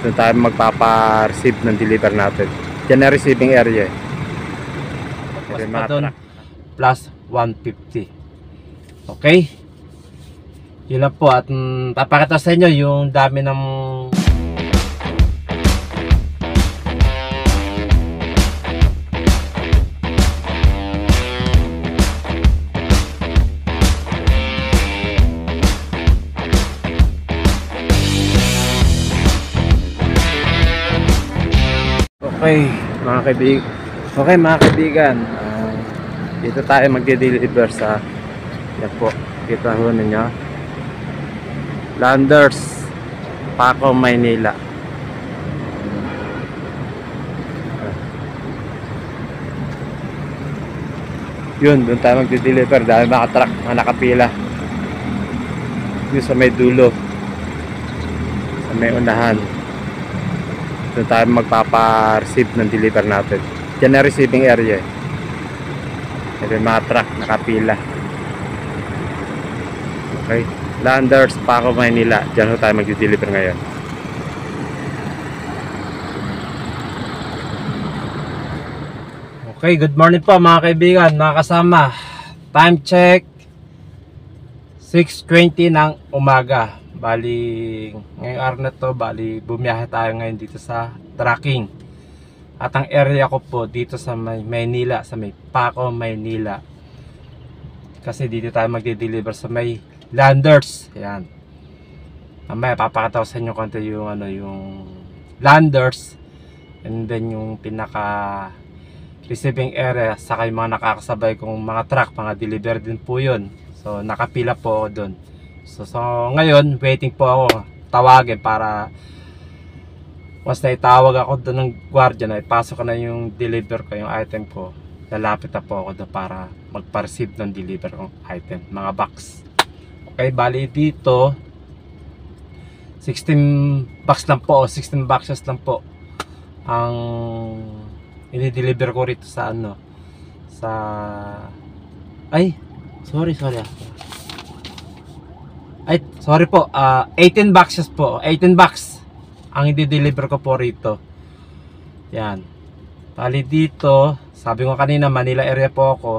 Doon tayo magpapa-receive ng deliver natin. Yan ang receiving area. Tapos pa doon, plus 150. Okay? Yun lang po. At mm, papakita sa inyo yung dami ng mga kaibigan. Okay, mga kaibigan. ah, dito tayo magde-deliver sa yan po. Kita ho ninyo. Landers Paco, Maynila. Yun, doon tayo magde-deliver dahil mga truck mga nakapila. Yun sa may dulo. Sa may unahan doon tayo magpapa-receive ng deliver natin. Yan ang receiving area eh. Ito yung mga truck nakapila. Okay. Landers, Paco, Maynila. Diyan ho tayo mag-deliver ngayon. Okay, good morning po mga kaibigan, mga kasama. Time check 6.20 ng umaga. Bali, ngayong araw na to, bali bumiyahe tayo ngayon dito sa tracking. At ang area ko po dito sa may Maynila, sa may Paco, Maynila. Kasi dito tayo magde-deliver sa may Landers. Ayan. Mamaya papakita sa inyo konti yung ano yung Landers and then yung pinaka receiving area saka yung mga nakakasabay kong mga truck, mga deliver din po yun. So nakapila po ako doon. So, so ngayon, waiting po ako tawagin para once na itawag ako doon ng guardia na ipasok ko na yung deliver ko, yung item ko, lalapit na po ako doon para magpa-receive ng deliver kong item, mga box. Okay, bali dito 16 box lang po, o 16 boxes lang po ang ini-deliver ko rito sa ano sa ay sorry sorry ah. Ay sorry po. Ah 18 boxes po. 18 box ang i-deliver ko po rito. Yan. Bali dito sabi ko kanina Manila area po ako.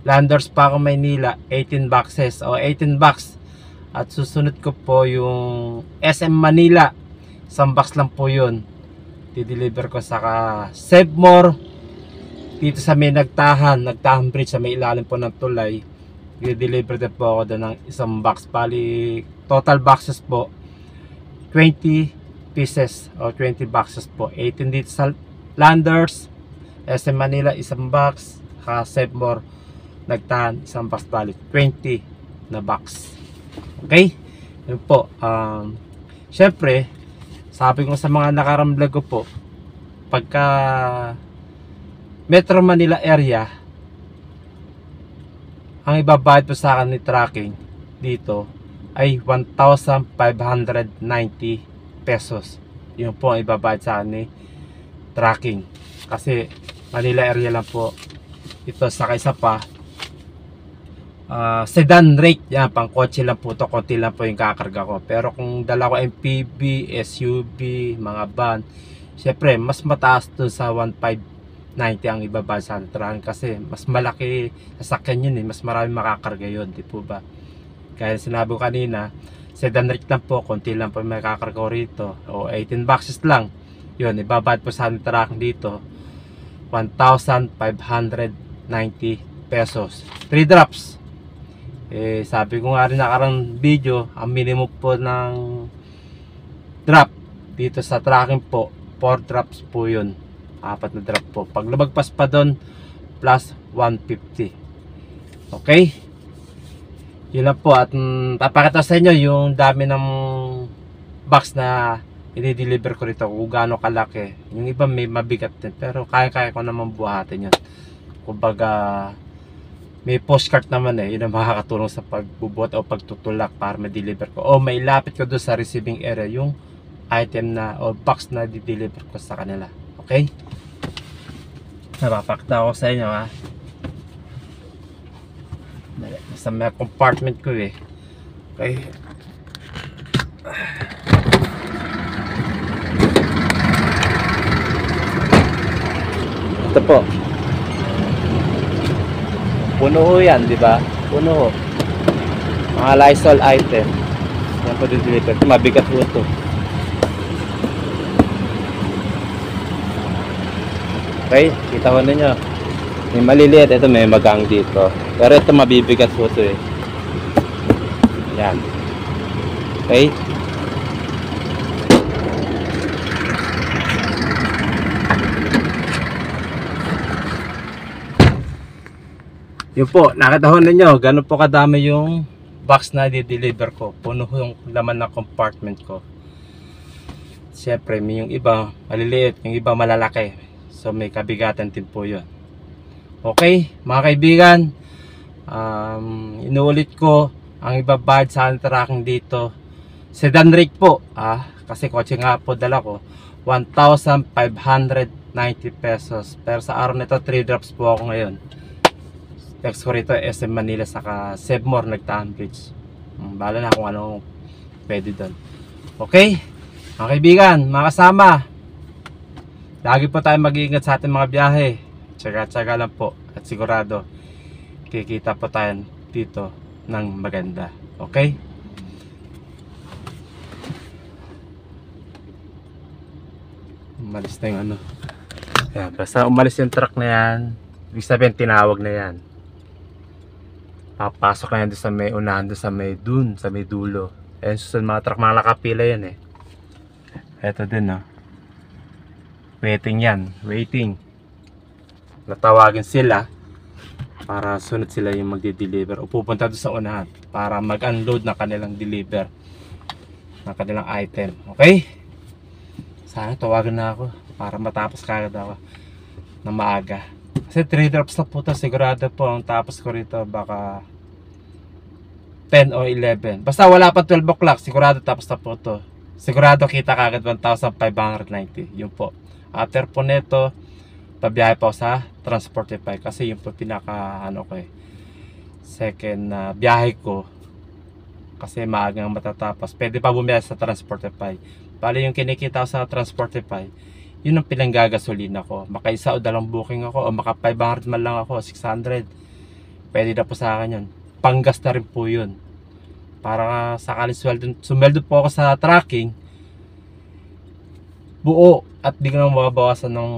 Landers pa ako Maynila 18 boxes. O 18 box. At susunod ko po yung SM Manila. Isang box lang po yun. Di-deliver ko sa Save More. Dito sa may nagtahan, nagtahan bridge sa may ilalim po ng tulay i-deliver din po ako doon ng isang box. Bali total boxes po 20 pieces o 20 boxes po. 18 dito sa Landers SM Manila isang box Save More nagtahan isang box bali 20 na box. Okay? Yun po um, syempre sabi ko sa mga nakaram vlog ko po pagka Metro Manila area ang ibabayad po sa akin ni tracking dito ay 1,590 pesos. Yun po ang ibabayad sa akin ni tracking. Kasi Manila area lang po ito. Sa isa pa ah, sedan rate. Yan pang kotse lang po to. Konti lang po yung kakarga ko. Pero kung dala ko MPV, SUV, mga van syempre mas mataas to sa 1,590 ang ibaba sa tracking kasi mas malaki sasakyan yun eh. Mas marami makakarga yun di po ba? Kaya sinabi ko kanina sedan rate lang po konti lang po makakarga ko rito. O 18 boxes lang. Yun ibabad po sa tracking dito. 1,590 pesos. 3 drops. Eh sabi ko nga rin nakarang video ang minimum po ng drop dito sa tracking po 4 drops po yun apat na drop po. Pag lumagpas pa doon plus 150 okay? Yun lang po. At mm, papakita sa inyo yung dami ng box na i-deliver ko rito kung gaano kalaki. Yung iba may mabigat din pero kaya-kaya ko naman buhatin yun. Kumbaga may postcard naman eh. Yun ang makakatulong sa pagbubuhat o pagtutulak para ma-deliver ko. O may lapit ko doon sa receiving area yung item na o box na di-deliver ko sa kanila Okay? Napapakta ako sa inyo ha. Nasa may compartment ko eh. Okay? Ito po. Puno ho yan, di ba? Puno ho. Mga Lysol item. Yan po dito. Mabigat ho ito. Okay, kita ko ninyo. May maliliit, ito may magang dito. Pero ito mabibigat po ito eh. Yan. Okay? Yun po, nakita ho ninyo, ganun po kadami yung box na di-deliver ko. Puno yung laman ng compartment ko. Siyempre, may yung iba maliliit, yung iba malalaki. So may kabigatan din po yun. Okay, mga kaibigan, um, inuulit ko ang ibabad sa tracking dito. Sedan rig po, ah, kasi kotse nga po dala ko, 1,590 pesos. Pero sa araw nito, 3 drops po ako ngayon. Text ko rito SM Manila saka Sebmore nagtaan bridge. Um, Bala na kung ano pwede doon. Okay? Mga kaibigan, mga kasama. Lagi po tayo mag-iingat sa ating mga biyahe. Tsaga-tsaga lang po at sigurado kikita po tayo dito ng maganda. Okay? Umalis na yung ano. Yan, basta umalis yung truck na yan, ibig sabihin tinawag na yan. Papasok na yan sa may unahan, doon sa may dun, sa may dulo. Ayan, susunod mga truck, mga nakapila yan eh. Eto din no. Waiting yan, waiting. Natawagin sila para sunod sila yung magde-deliver o pupunta doon sa unahan para mag-unload na kanilang deliver ng kanilang item. Okay? Sana tawagan na ako para matapos kagad ako na maaga. Kasi 3 drops na po to, sigurado po ang tapos ko rito baka 10 o 11. Basta wala pa 12 o'clock, sigurado tapos na po to. Sigurado kita kagad 1,590. Yun po. After po neto, pabiyahe po sa Transportify kasi yun po pinaka ano ko eh. Second na biyahe ko kasi maagang matatapos. Pwede pa bumiyahe sa Transportify. Bali yung kinikita ko sa Transportify, yun ang pinanggagasolina ko. Makaisa o dalang booking ako o maka 500 man lang ako, 600. Pwede na po sa akin yun. Panggas na rin po yun. Para sakaling sweldo, sumeldo po ako sa tracking, buo at di ko na mababawasan ng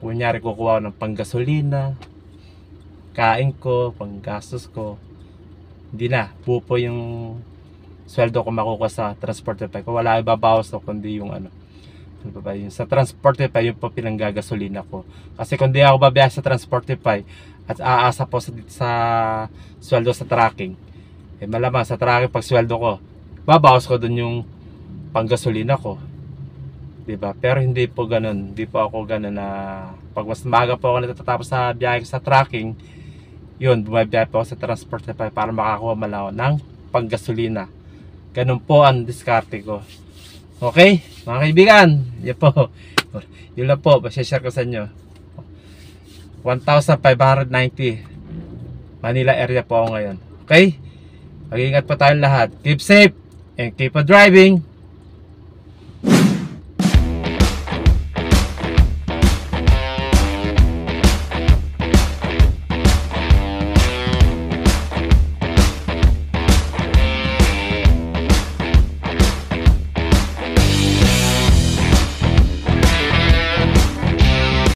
kunyari kukuha ng panggasolina, kain ko, panggastos ko. Hindi na, buo po yung sweldo ko makukuha sa Transportify ko. Wala ibabawas ko kundi yung ano. Ano ba yun? Sa Transportify, yung po pinanggagasolina ko. Kasi kung di ako babiyahe sa Transportify at aasa po sa, sa sweldo sa tracking, eh malamang sa tracking pag sweldo ko, babawas ko dun yung panggasolina ko. 'Di ba? Pero hindi po ganun. Hindi po ako ganun na pag mas maaga po ako natatapos sa biyahe sa tracking, yun, bumabiyahe po ako sa Transportify para makakuha man ako ng panggasolina. Ganun po ang diskarte ko. Okay, mga kaibigan, yun po. Yun lang po, share ko sa inyo. 1,590 Manila area po ako ngayon. Okay? Mag-ingat po tayong lahat. Keep safe and keep on driving.